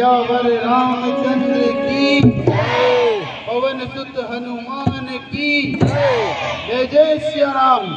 सियावर रामचंद्र की। पवन सुत हनुमान की। जय जय सिया राम।